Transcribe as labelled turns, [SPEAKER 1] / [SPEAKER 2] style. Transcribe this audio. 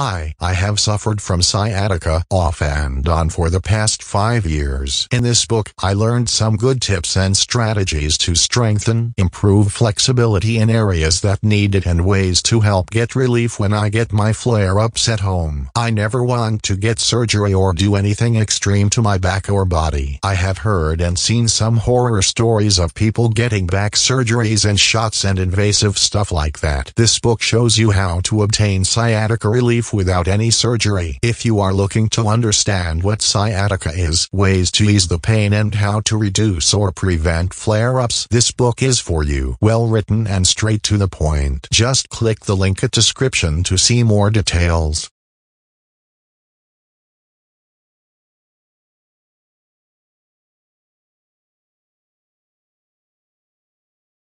[SPEAKER 1] Hi, I have suffered from sciatica off and on for the past five years. In this book, I learned some good tips and strategies to strengthen, improve flexibility in areas that need it and ways to help get relief when I get my flare-ups at home. I never want to get surgery or do anything extreme to my back or body. I have heard and seen some horror stories of people getting back surgeries and shots and invasive stuff like that. This book shows you how to obtain sciatica relief relief without any surgery. If you are looking to understand what sciatica is, ways to ease the pain and how to reduce or prevent flare-ups, this book is for you. Well written and straight to the point. Just click the link at description to see more details.